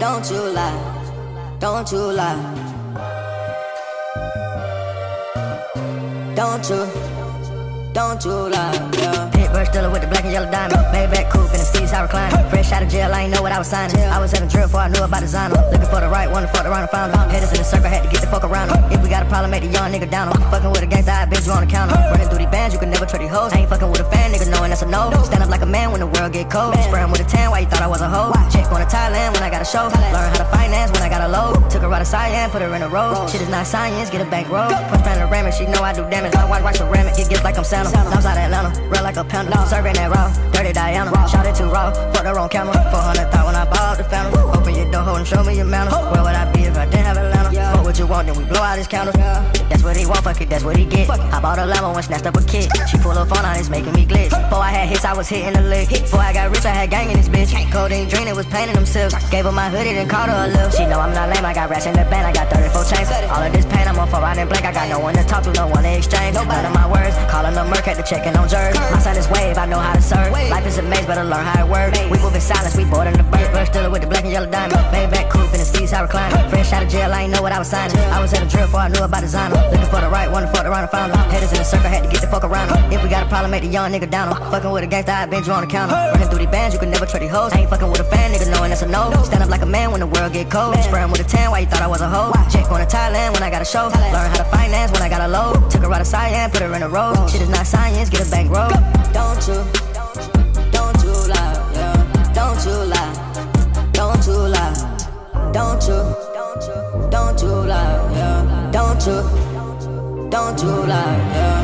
Don't you lie, don't you lie. Don't you, don't you lie, yeah. Pit brush dealer with the black and yellow diamond. Maybach coupe in the seats I recline. Out of jail, I ain't know what I was signing. I was having drill before I knew about designer. Looking for the right one, to fuck around and found them. Headers in the circle, had to get the fuck around them. If we got a problem, make the young nigga down them. Fucking with a gangsta, I bet you on the counter. Running through these bands, you can never trade these hoes. I ain't fucking with a fan, nigga, knowing that's a no. Stand up like a man when the world get cold. Spray with a tan, why you thought I was a hoe? Check going to Thailand when I got a show. Learn how to finance load. Took out of Cayenne, put her in a rose. Shit is not science, get a bank roll. Punch panoramic, she know I do damage. My white, white ceramic, get gifts like I'm Santa. North side Atlanta, real like a panda. Serving that raw, dirty Diana. Shot it too raw, fuck the wrong camera. 400 thought when I bought the phantom. Want, then we his counter. That's what he want, fuck it, that's what he get. I bought a Lambo and snatched up a kid. She pull her phone out, it's making me glitch. Before I had hits, I was hitting the lick. Before I got rich, I had gang in this bitch. Codeine dream, it was painting themselves. Gave her my hoodie, then called her a little. She know I'm not lame, I got rats in the band, I got 34 chains. All of this pain, I'm on for riding blank. I got no one to talk to, no one to exchange. None of my words, calling the Merc at the checking on jerk. My son is wave, I know how to serve. Life is a maze, better learn how it works. We move in silence, we bored in the bird. Brush dealer with the black and yellow diamond. Maybach coupe in the seats, I recline. Fresh out of jail, I ain't know what I was signing. I was at a drill before I knew about designer. Looking for the right one, to fuck around and found them. Headers in the circle, had to get the fuck around them. If we got a problem, make the young nigga down them. Fucking with a gangsta, I been you on the counter. Running through these bands, you can never trade these hoes. I ain't fucking with a fan, nigga, knowing that's a no. Stand up like a man when the world get cold. Spray 'em with a tan, why you thought I was a hoe? Check going to Thailand when I got a show. Learn how to finance when I got a load. Took her out of Cayenne, put her in a row. Shit is not science, get a bank roll. Don't you, don't you Don't you, don't you lie, yeah.